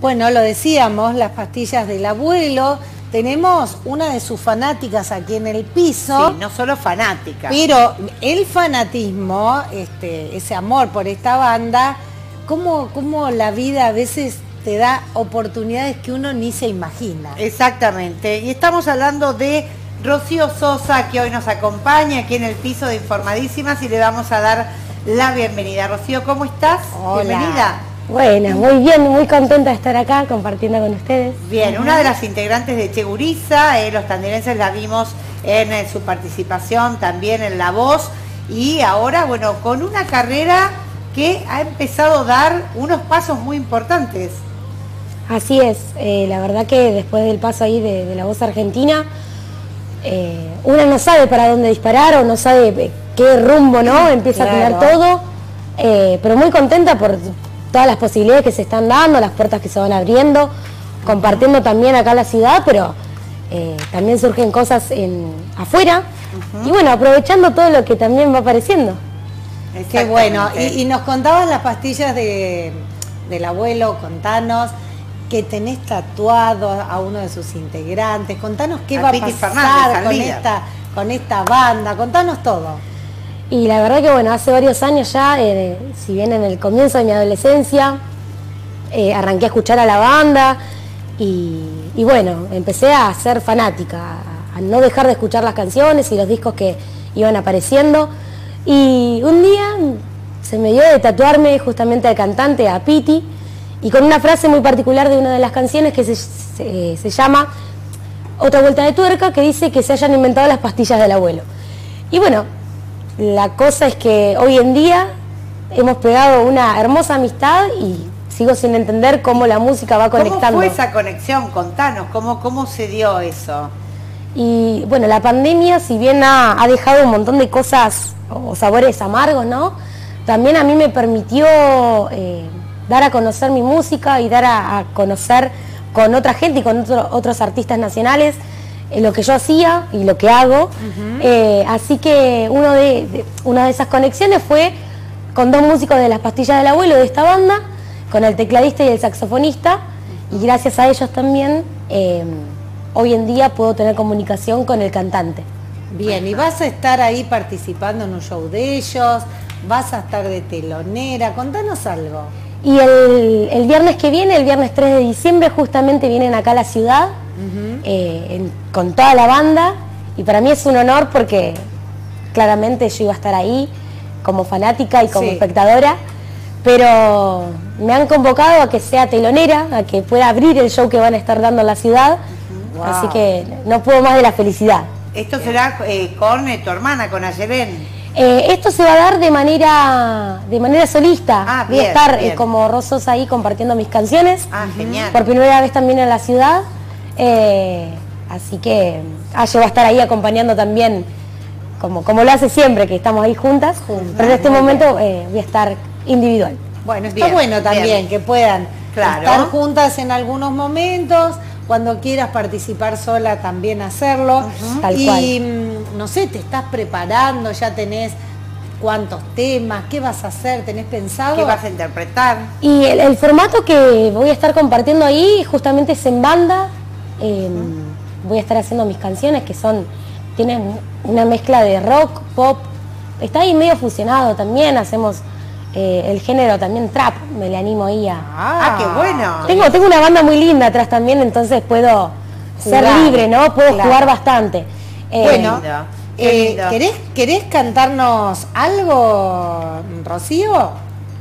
Bueno, lo decíamos, las pastillas del abuelo. Tenemos una de sus fanáticas aquí en el piso. Sí, no solo fanática. Pero el fanatismo, este, ese amor por esta banda, cómo, cómo la vida a veces te da oportunidades que uno ni se imagina. Exactamente. Y estamos hablando de Rocío Sosa, que hoy nos acompaña aquí en el piso de Informadísimas y le vamos a dar la bienvenida. Rocío, ¿cómo estás? Hola. Bienvenida. Bueno, muy bien, muy contenta de estar acá compartiendo con ustedes. Bien, una de las integrantes de Cheguriza, eh, los tandilenses la vimos en eh, su participación también en La Voz y ahora, bueno, con una carrera que ha empezado a dar unos pasos muy importantes. Así es, eh, la verdad que después del paso ahí de, de La Voz Argentina, eh, uno no sabe para dónde disparar o no sabe qué rumbo, ¿no? Empieza a tener Claro. todo, eh, pero muy contenta por todas las posibilidades que se están dando, las puertas que se van abriendo, compartiendo también acá la ciudad, pero eh, también surgen cosas en, afuera y bueno, aprovechando todo lo que también va apareciendo. Qué bueno. Y, y nos contabas las pastillas de, del abuelo, contanos que tenés tatuado a uno de sus integrantes, contanos qué A va a pasar Fernández, con esta, con esta banda, contanos todo. Y la verdad que bueno, hace varios años ya, eh, si bien en el comienzo de mi adolescencia, eh, arranqué a escuchar a la banda y, bueno, empecé a ser fanática, a, no dejar de escuchar las canciones y los discos que iban apareciendo. Y un día se me dio de tatuarme justamente al cantante, a Piti, y con una frase muy particular de una de las canciones que se, se- se llama Otra vuelta de tuerca, que dice que se hayan inventado las pastillas del abuelo. Y bueno, la cosa es que hoy en día hemos pegado una hermosa amistad y sigo sin entender cómo la música va ¿Cómo conectando. fue esa conexión? Contanos, ¿cómo, cómo se dio eso? Y bueno, la pandemia, si bien ha, ha dejado un montón de cosas o sabores amargos, ¿no? También a mí me permitió eh, dar a conocer mi música y dar a, a conocer con otra gente y con otro- otros artistas nacionales lo que yo hacía y lo que hago. Eh, así que uno de, de- una de esas conexiones fue con dos músicos de las pastillas del abuelo de esta banda, con el tecladista y el saxofonista, y gracias a ellos también eh, hoy en día puedo tener comunicación con el cantante. Bien, y vas a estar ahí participando en un show de ellos, vas a estar de telonera, contanos algo. Y el, el viernes que viene, el viernes 3 de diciembre, justamente vienen acá a la ciudad eh, en- con toda la banda y para mí es un honor porque claramente yo iba a estar ahí como fanática y como Sí. espectadora, pero me han convocado a que sea telonera, a que pueda abrir el show que van a estar dando en la ciudad, Wow. así que no puedo más de la felicidad. Esto será eh, con eh, tu hermana, con Ayelen. Eh, esto se va a dar de manera de manera solista. Ah, Voy a bien, estar eh, como Rosos ahí compartiendo mis canciones. Ah, genial. Por primera vez también en la ciudad. Eh, así que Aye va a estar ahí acompañando también, como, como lo hace siempre, que estamos ahí juntas. Pero en este momento eh, voy a estar individual. Bueno, está Bien, bueno también bien. que puedan Claro. estar juntas en algunos momentos, cuando quieras participar sola también hacerlo. Tal y mm, no sé, te estás preparando, ya tenés cuántos temas, qué vas a hacer, tenés pensado. ¿Qué vas a interpretar? Y el, el formato que voy a estar compartiendo ahí justamente es en banda. Eh, voy a estar haciendo mis canciones que son, tienen una mezcla de rock, pop. Está ahí medio fusionado también, hacemos eh, el género también trap, me le animo ahí a... Ah, qué bueno. Tengo, tengo una banda muy linda atrás también, entonces puedo ser libre, ¿no? Puedo claro. jugar bastante. Eh, Bueno, eh. ¿querés, ¿querés cantarnos algo, Rocío?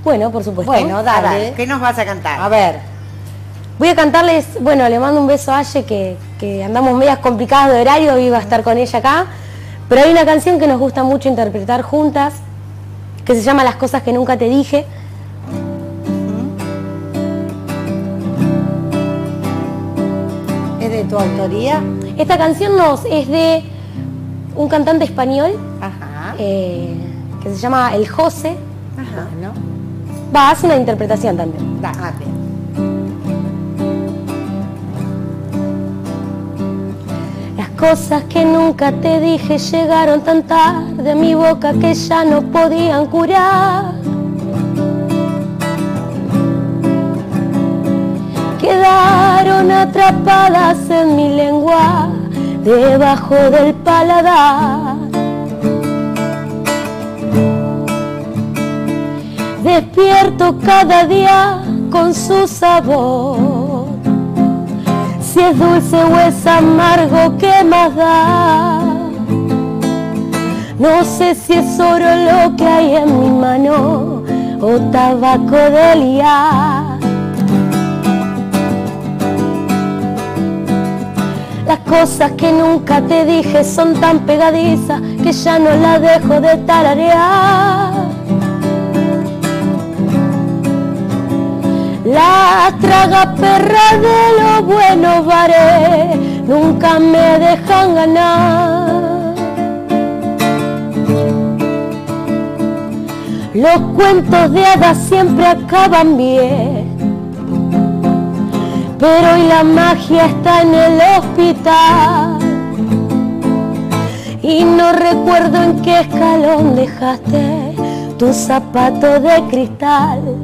bueno, por supuesto. Bueno, dale. ¿Qué nos vas a cantar? A ver, Voy a cantarles, bueno, le mando un beso a Aye, que, que andamos medias complicadas de horario, iba a estar con ella acá, pero hay una canción que nos gusta mucho interpretar juntas, que se llama Las cosas que nunca te dije. ¿es de tu autoría? Esta canción nos, es de un cantante español Ajá. eh, que se llama El José, Ajá. Va, hace una interpretación también. da. Ah, bien. Cosas que nunca te dije llegaron tan tarde a mi boca que ya no podían curar. Que atrapadas en mi lengua, debajo del paladar. Despierto cada día con su sabor. Si es dulce o es amargo, ¿qué más da? No sé si es oro lo que hay en mi mano o tabaco de liar. Las cosas que nunca te dije son tan pegadizas que ya no las dejo de tararear. La traga perra de lo bueno varé, nunca me dejan ganar. Los cuentos de hadas siempre acaban bien, pero hoy la magia está en el hospital. Y no recuerdo en qué escalón dejaste tu zapato de cristal.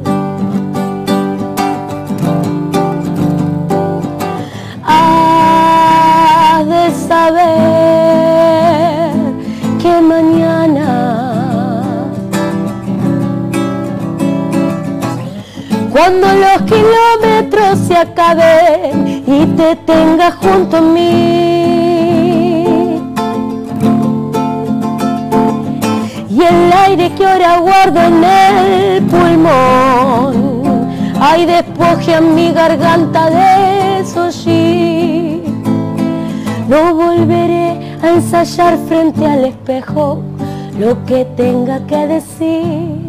De saber que mañana Cuando los kilómetros se acaben y te tenga junto a mí. Y el aire que ahora guardo en el pulmón, ay despoje a mi garganta de sí. No volveré a ensayar frente al espejo lo que tenga que decir.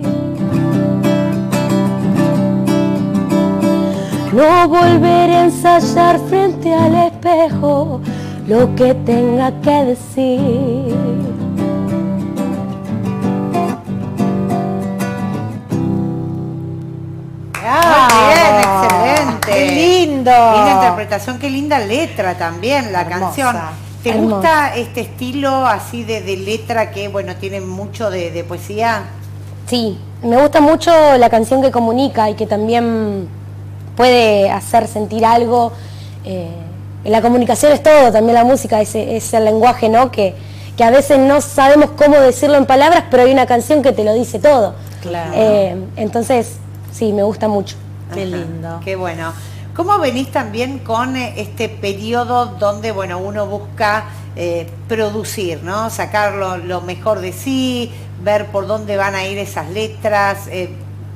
No volveré a ensayar frente al espejo lo que tenga que decir. Ah, bien, excelente. Qué lindo. Linda interpretación, qué linda letra también la Hermosa. canción. ¿Te Hermosa. gusta este estilo así de, de letra que, bueno, tiene mucho de, de poesía? Sí, me gusta mucho la canción que comunica y que también puede hacer sentir algo. Eh, la comunicación es todo, también la música es, es el lenguaje, ¿no? Que, que a veces no sabemos cómo decirlo en palabras, pero hay una canción que te lo dice todo. Claro. Eh, entonces, sí, me gusta mucho. Qué Ajá, lindo. Qué bueno. ¿Cómo venís también con eh, este periodo donde bueno uno busca eh, producir, ¿no? Sacar lo, lo mejor de sí, ver por dónde van a ir esas letras, eh,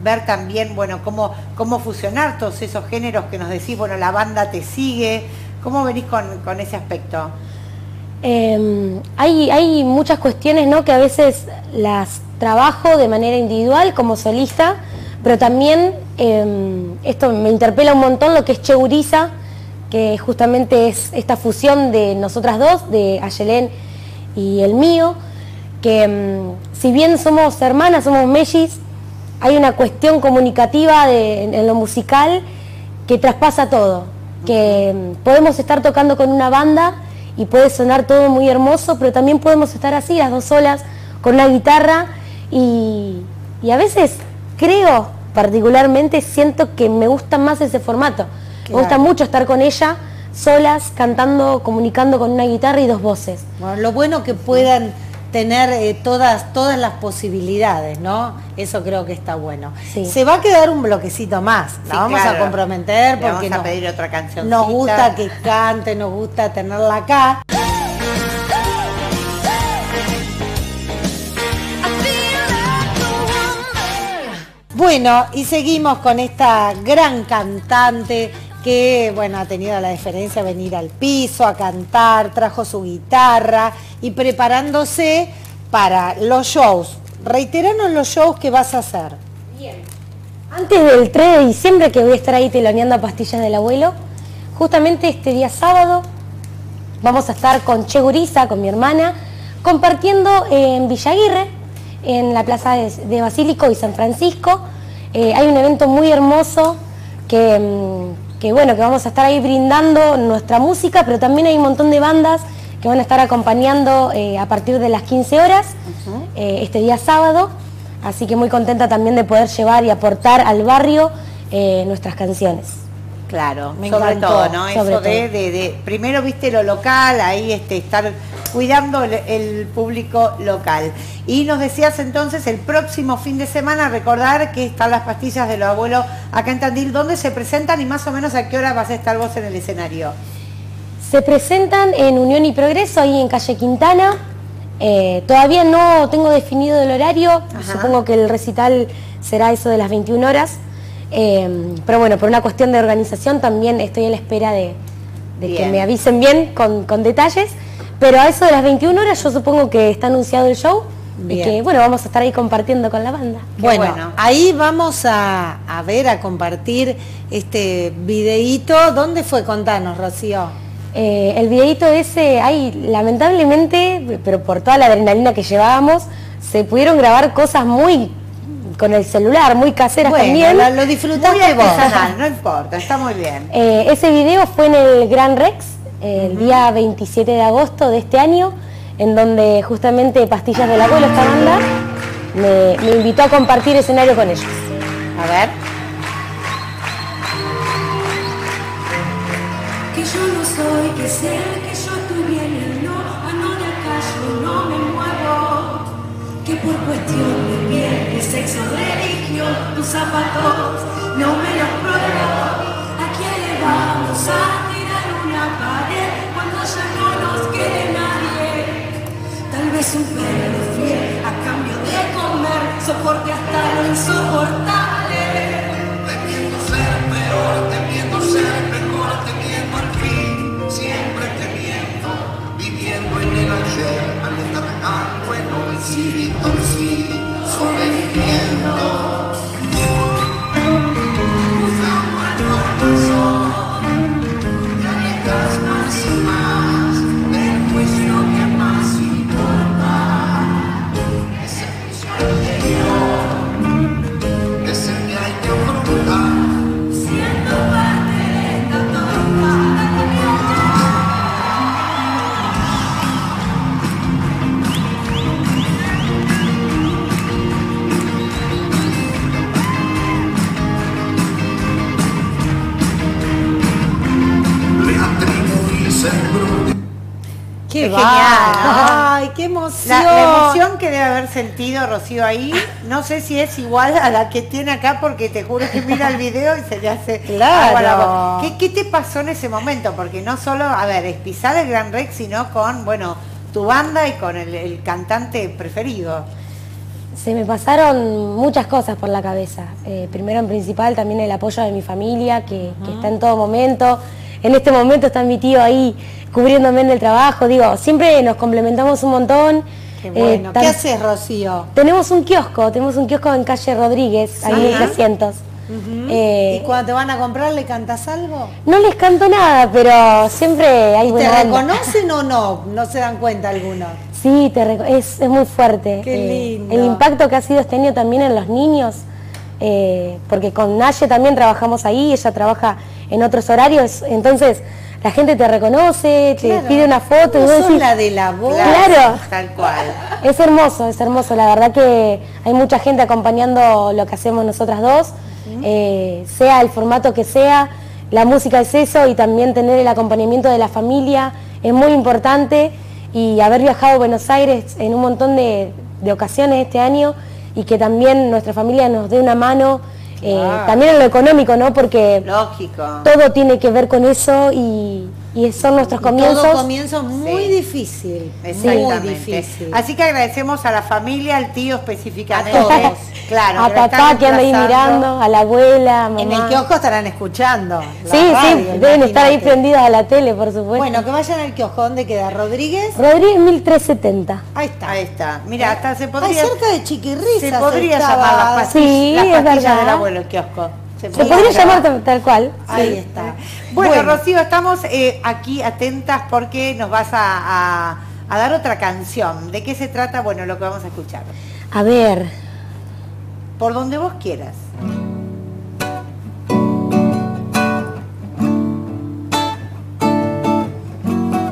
ver también, bueno, cómo, cómo fusionar todos esos géneros que nos decís, bueno, la banda te sigue. ¿Cómo venís con, con ese aspecto? Eh, hay, hay muchas cuestiones ¿no? que a veces las trabajo de manera individual como solista, pero también eh, esto me interpela un montón lo que es Cheuriza, que justamente es esta fusión de nosotras dos, de Ayelén y el mío, que mm, si bien somos hermanas, somos mellis, hay una cuestión comunicativa en, lo musical que traspasa todo, que mm, podemos estar tocando con una banda y puede sonar todo muy hermoso, pero también podemos estar así, las dos solas, con una guitarra y a veces creo, particularmente, siento que me gusta más ese formato. Me gusta mucho estar con ella, solas, cantando, comunicando con una guitarra y dos voces. Bueno, lo bueno que puedan tener eh, todas, todas las posibilidades, ¿no? Eso creo que está bueno. Sí. Se va a quedar un bloquecito más, la Sí, vamos claro. a comprometer Le porque vamos a nos- pedir otra canción. nos gusta que cante, nos gusta tenerla acá. Bueno, y seguimos con esta gran cantante que, bueno, ha tenido la diferencia de venir al piso a cantar, trajo su guitarra y preparándose para los shows. Reiteranos los shows que vas a hacer. Antes del 3 de diciembre que voy a estar ahí teloneando a Pastillas del Abuelo, justamente este día sábado vamos a estar con Che Guriza, con mi hermana, compartiendo en Villaguirre, en la plaza de Basílico y San Francisco. Eh, hay un evento muy hermoso que, mm, que, bueno, que vamos a estar ahí brindando nuestra música, pero también hay un montón de bandas que van a estar acompañando eh, a partir de las 15 horas eh, este día sábado. Así que muy contenta también de poder llevar y aportar al barrio nuestras canciones. Claro, Me sobre encantó, todo, ¿no? sobre Eso de, todo. de- de- primero viste lo local, ahí este, estar cuidando el, el público local. Y nos decías entonces el próximo fin de semana recordar que están las pastillas de los abuelos acá en Tandil, ¿dónde se presentan y más o menos a qué hora vas a estar vos en el escenario? Se presentan en Unión y Progreso, ahí en calle Quintana. Eh, todavía no tengo definido el horario, Ajá. supongo que el recital será eso de las 21 horas. Eh, pero bueno, por una cuestión de organización también estoy a la espera de, de que me avisen bien con, con detalles. Pero a eso de las 21 horas yo supongo que está anunciado el show Bien. y que bueno, vamos a estar ahí compartiendo con la banda. Bueno, bueno. ahí vamos a, a ver, a compartir este videíto. ¿Dónde fue? Contanos, Rocío. Eh, el videito ese, ahí lamentablemente, pero por toda la adrenalina que llevábamos, se pudieron grabar cosas muy con el celular, muy caseras Bueno, también. lo, lo disfrutaste Muy vos. no importa, está muy bien. Eh, ese video fue en el Gran Rex, eh, el día 27 de agosto de este año, en donde justamente Pastillas del Abuelo, esta banda, me, me invitó a compartir escenario con ellos. A ver. Que yo no soy, que sé que sexo, religión, tus zapatos no me los pruebo. ¿A quién le vamos a tirar una pared cuando ya no nos quede nadie? Tal vez un perro fiel a cambio de comer, soporte hasta lo insoportable. Temiendo ser peor, temiendo ser mejor, temiendo al fin, siempre temiendo, viviendo en el ayer, aletargando en hoy, sí, hoy Qué genial, ¿no? Ay, qué emoción. La, la emoción que debe haber sentido Rocío ahí, no sé si es igual a la que tiene acá, porque te juro que mira el video y se le hace Claro. agua la. ¿Qué, qué te pasó en ese momento? Porque no solo, a ver, es pisar el Gran Rex, sino con, bueno, tu banda y con el, el cantante preferido. Se me pasaron muchas cosas por la cabeza. Eh, primero en principal también el apoyo de mi familia, que, que está en todo momento. En este momento está mi tío ahí cubriéndome en el trabajo. Digo, siempre nos complementamos un montón. Qué Eh, bueno. ¿Qué haces, Rocío? Tenemos un kiosco, tenemos un kiosco en calle Rodríguez, ahí en Ajá. 300. Eh, ¿Y cuando te van a comprar le cantas algo? no les canto nada, pero siempre hay ¿Te buena onda. reconocen o no? No se dan cuenta algunos. Sí, te es, es muy fuerte. Eh, Qué lindo. el impacto que ha sido este año también en los niños, eh, porque con Naye también trabajamos ahí, ella trabaja en otros horarios, entonces la gente te reconoce, te Claro. pide una foto y No vos sos decís, la de la voz. Claro. Tal cual. es hermoso, es hermoso, la verdad que hay mucha gente acompañando lo que hacemos nosotras dos, eh, sea el formato que sea, la música es eso y también tener el acompañamiento de la familia es muy importante y haber viajado a Buenos Aires en un montón de, de ocasiones este año y que también nuestra familia nos dé una mano, eh, también en lo económico, ¿no? Porque Lógico. todo tiene que ver con eso y, y son nuestros comienzos. Todo comienzo muy Sí. difícil. Muy difícil. Así que agradecemos a la familia, al tío específicamente. A todos. Claro. a que papá que anda ahí mirando, a la abuela, a mamá. En el kiosco estarán escuchando. Sí, radio, sí, deben estar ahí prendidos a la tele, por supuesto. Bueno, que vayan al kiosco. ¿Dónde queda? ¿Rodríguez? Rodríguez 1370. Ahí está. Ahí está. Mira, hasta se Ay, podría. cerca de Chiquirrizas. Se podría estaba. llamar las pastillas, Sí, las pastillas del abuelo el kiosco. Se podría llamar tal, tal cual. Ahí sí. está. Bueno, Bueno. Rocío, estamos eh, aquí atentas porque nos vas a, a- a dar otra canción. ¿De qué se trata? Bueno, lo que vamos a escuchar. A ver, Por donde vos quieras.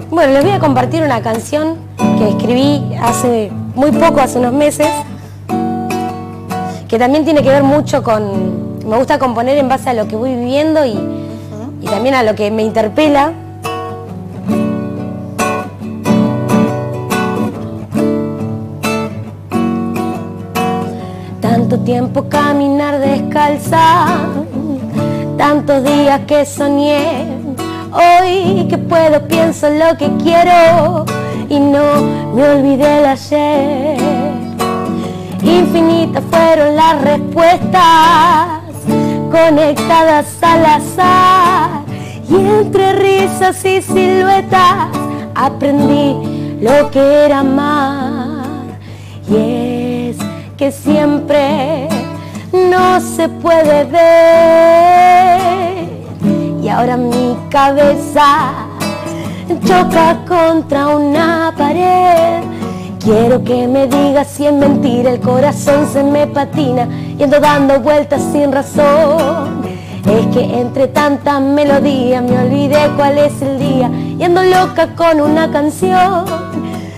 bueno, les voy a compartir una canción que escribí hace muy poco, hace unos meses, que también tiene que ver mucho con, me gusta componer en base a lo que voy viviendo y, también a lo que me interpela. Tanto tiempo caminar descalza, tantos días que soñé. Hoy que puedo pienso lo que quiero y no me olvidé del ayer. Infinitas fueron las respuestas conectadas al azar. Y entre risas y siluetas aprendí lo que era amar. Y es que siempre no se puede ver. Y ahora mi cabeza choca contra una pared. Quiero que me digas si es mentira, el corazón se me patina, yendo dando vueltas sin razón. Es que entre tantas melodías me olvidé cuál es el día, yendo loca con una canción.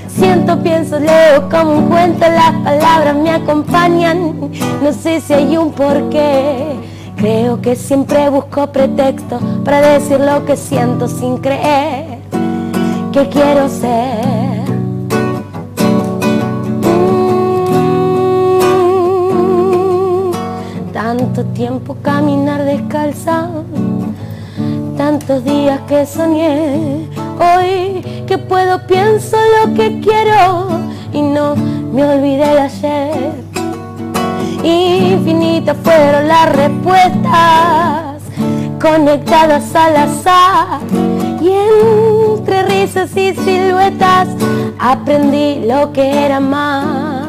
Siento, pienso, leo como un cuento, las palabras me acompañan, no sé si hay un porqué. Creo que siempre busco pretexto para decir lo que siento sin creer que quiero ser. Tanto tiempo caminar descalza, tantos días que soñé. Hoy que puedo pienso lo que quiero y no me olvidé de ayer. Infinitas fueron las respuestas conectadas al azar y entre risas y siluetas aprendí lo que era amar.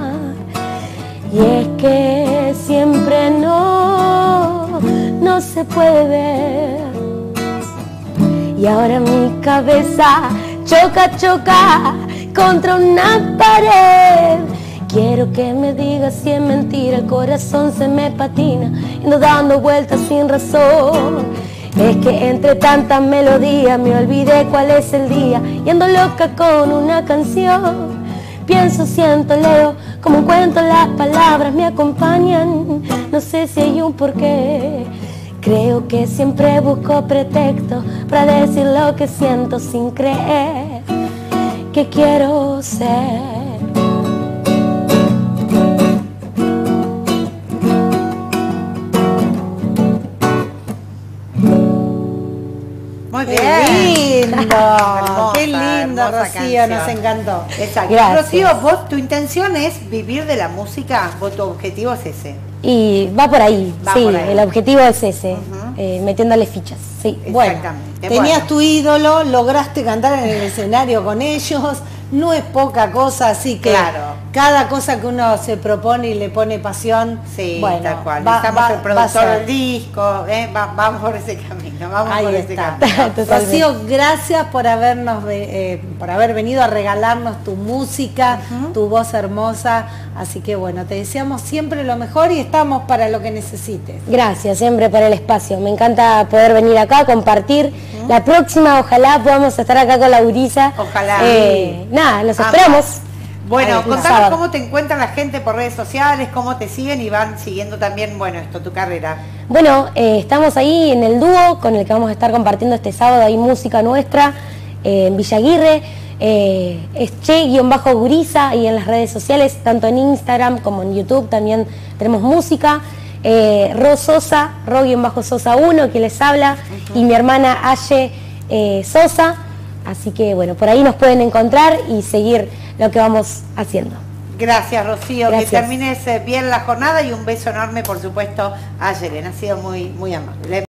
Y es que siempre no, no se puede ver. Y ahora mi cabeza choca, choca contra una pared. Quiero que me digas si es mentira, el corazón se me patina, yendo dando vueltas sin razón. Es que entre tantas melodías me olvidé cuál es el día, yendo loca con una canción. Pienso, siento, leo, como un cuento las palabras me acompañan. No sé si hay un porqué. Creo que siempre busco pretexto para decir lo que siento sin creer que quiero ser. Muy bien. Lindo, Hermosa, qué lindo, Rocío, nos encantó. Exacto. Gracias. Rocío, vos, tu intención es vivir de la música, vos tu objetivo es ese. Y va por ahí, Va sí, por ahí. el objetivo es ese, eh, metiéndole fichas, sí. Bueno, tenías tu ídolo, lograste cantar en el escenario con ellos, no es poca cosa, así que Claro. cada cosa que uno se propone y le pone pasión, Sí, bueno, tal cual. va- Estamos va- el productor del disco, ¿eh? Va- vamos por ese camino, Ahí por camino. Totalmente. Rocío, gracias por habernos eh, por haber venido a regalarnos tu música, tu voz hermosa. Así que bueno, te deseamos siempre lo mejor y estamos para lo que necesites. Gracias siempre por el espacio. Me encanta poder venir acá, compartir. La próxima, ojalá podamos estar acá con la Urisa. Ojalá. Eh, nada, Vamos. esperamos. Bueno, contanos cómo te encuentra la gente por redes sociales, cómo te siguen y van siguiendo también, bueno, esto, tu carrera. Bueno, eh, estamos ahí en el dúo con el que vamos a estar compartiendo este sábado. Hay música nuestra eh, en Villaguirre. eh, es che-guriza y en las redes sociales, tanto en Instagram como en YouTube también tenemos música. Eh, Ro Sosa, Ro-Sosa 1, que les habla, y mi hermana Aye eh, Sosa. Así que bueno, por ahí nos pueden encontrar y seguir lo que vamos haciendo. Gracias, Rocío. Gracias. Que termines eh, bien la jornada y un beso enorme, por supuesto, a Yeren. Ha sido muy, muy amable.